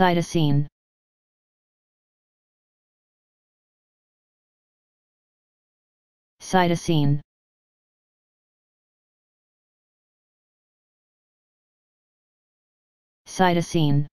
Cytosine Cytosine Cytosine